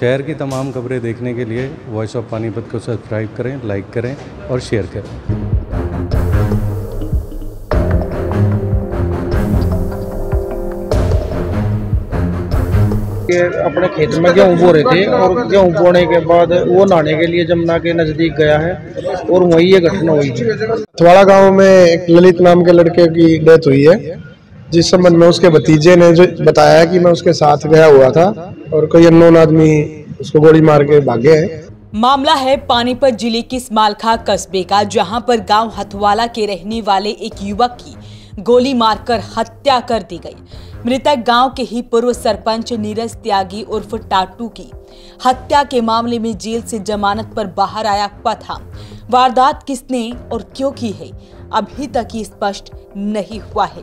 शहर की तमाम खबरें देखने के लिए वॉइस ऑफ़ पानीपत को सब्सक्राइब करें लाइक करें और शेयर करें। ये अपने खेत में गेहूँ बो रहे थे और गेहूँ बोने के बाद वो नहाने के लिए जमुना के नज़दीक गया है और वही ये घटना हुई है थवाड़ा गाँव में एक ललित नाम के लड़के की डेथ हुई है जिस संबंध में उसके भतीजे ने जो बताया कि मैं उसके साथ गया हुआ था और कोई अननोन आदमी उसको गोली मार के भागे हैं। मामला है पानीपत ज़िले के स्मालखा कस्बे का, जहाँ पर गाँव हथवाला के रहने वाले एक युवक की गोली मारकर हत्या कर दी गई। मृतक गाँव के ही पूर्व सरपंच नीरज त्यागी उर्फ़ टाटू की हत्या के मामले में जेल से जमानत पर बाहर आया हुआ था। वारदात किसने और क्यों की है, अभी तक ये स्पष्ट नहीं हुआ है।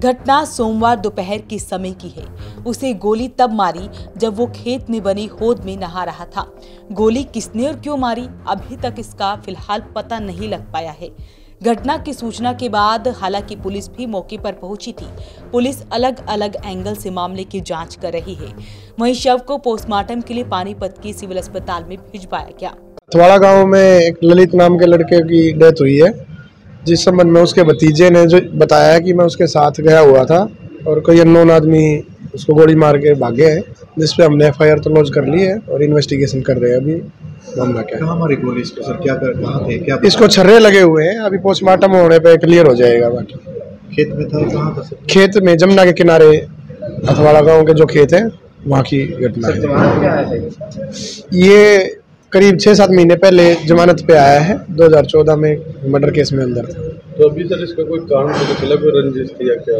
घटना सोमवार दोपहर के समय की है। उसे गोली तब मारी जब वो खेत में बनी होद में नहा रहा था। गोली किसने और क्यों मारी? अभी तक इसका फ़िलहाल पता नहीं लग पाया है। घटना की सूचना के बाद हालाँकि पुलिस भी मौके पर पहुँची थी। पुलिस अलग अलग एंगल से मामले की जाँच कर रही है। वहीं शव को पोस्टमार्टम के लिए पानीपत के सिविल अस्पताल में भिजवाया गया। थवाड़ा गाँव में एक ललित नाम के लड़के की डेथ हुई है। जिस संबंध में उसके भतीजे ने जो बताया कि मैं उसके साथ गया हुआ था और कोई अननोन आदमी उसको गोली मार के भागे हैं जिस पे हमने एफआईआर तो लॉन्च कर ली है और इन्वेस्टिगेशन कर रहे हैं अभी मामला क्या है? कहाँ मारी गोली इसको सर क्या कर कहाँ थे क्या इसको छर्रे लगे हुए हैं अभी पोस्टमार्टम होने पे क्लियर हो जाएगा बाकी खेत में था कहाँ था खेत में जमुना के किनारे अथवाड़ा गाँव के जो खेत है वहाँ की घटना है। ये करीब छः सात महीने पहले जमानत पे आया है 2014 में मर्डर केस में अंदर। था तो अभी सर इसका कोई कारण पता चला कोई रंजिश थी या क्या?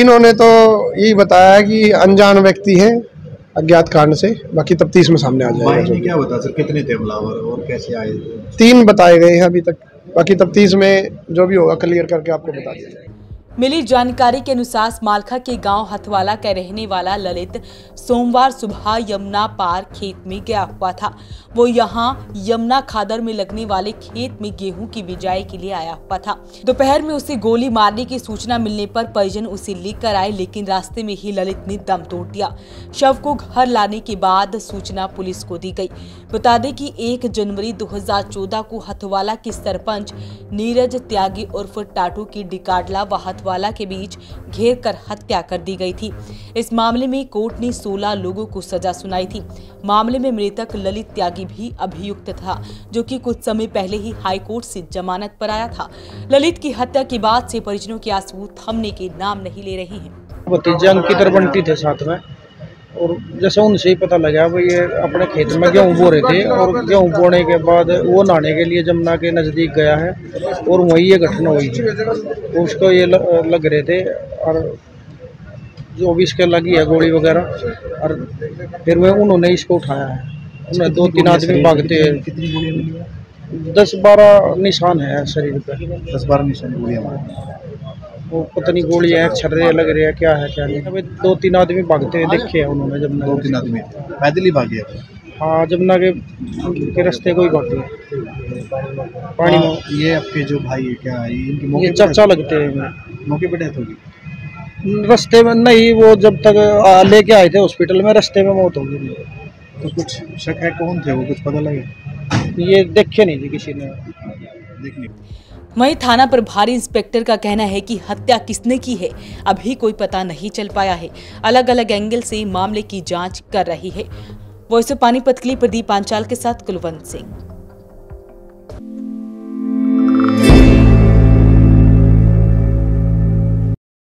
इन्होंने तो यही बताया कि अनजान व्यक्ति हैं अज्ञात कारण से बाकी तफ्तीश में सामने आ भाई जाएगा क्या बता सर कितने थे हमलावर और कैसे आए? तीन बताए गए हैं अभी तक बाकी तफ्तीश में जो भी होगा क्लियर करके आपको बता दिया जाएगा मिली जानकारी के अनुसार मालखा के गाँव हथवाला का रहने वाला ललित सोमवार सुबह यमुना पार खेत में गया हुआ था। वो यहाँ यमुना खादर में लगने वाले खेत में गेहूँ की बिजाई के लिए आया हुआ था। दोपहर में उसे गोली मारने की सूचना मिलने पर परिजन उसे लेकर आए, लेकिन रास्ते में ही ललित ने दम तोड़ दिया। शव को घर लाने के बाद सूचना पुलिस को दी गई। बता दें कि एक जनवरी 2014 को हथवाला के सरपंच नीरज त्यागी उर्फ़ टाटू की डिकाडला व हथवाला के बीच घेर कर हत्या कर दी गई थी। इस मामले में कोर्ट ने 16 लोगों को सजा सुनाई थी। मामले में मृतक ललित त्यागी भी अभियुक्त था, जो कि कुछ समय पहले ही हाईकोर्ट से जमानत पर आया था। ललित की हत्या के बाद से परिजनों के आँसू थमने के नाम नहीं ले रहे हैं। भतीजा अंकित और बंटी थे साथ में? और जैसे उनसे ही पता लगा वो ये अपने खेत में गेहूँ बो रहे थे और गेहूँ बोने के बाद वो नहाने के लिए जमुना के नज़दीक गया है और वहीं ये घटना हुई है। उसको ये लग रहे थे और जो भी इसके लगी है गोली वगैरह और फिर वह उन्होंने इसको उठाया है। उन्हें दो तीन आदमी भागते हैं? दस बारह निशान है शरीर पे। दस बारह निशान गोलियाँ मारी वो पता नहीं गोलियाँ हैं छर्रे लग रहे हैं क्या है क्या नहीं। अभी दो तीन आदमी भागते हुए देखे हैं उन्होंने जमुना दो तीन आदमी। पैदल ही भागे हैं। जमुना के के रास्ते को ही। भागे पानी में। हाँ, ये आपके जो भाई है क्या है इनकी मौके पे चाचा लगते हैं। मौके पर डेथ होगी? रास्ते में नहीं वो जब तक लेके आए थे हॉस्पिटल में रास्ते में मौत होगी। तो कुछ शक है कौन थे वो? कुछ पता लगे? ये देखे नहीं जी किसी ने। देखने वहीं थाना प्रभारी इंस्पेक्टर का कहना है कि हत्या किसने की है अभी कोई पता नहीं चल पाया है। अलग अलग एंगल से मामले की जाँच कर रही है। वॉइस ऑफ़ पानीपत के लिए प्रदीप पांचाल के साथ कुलवंत सिंह।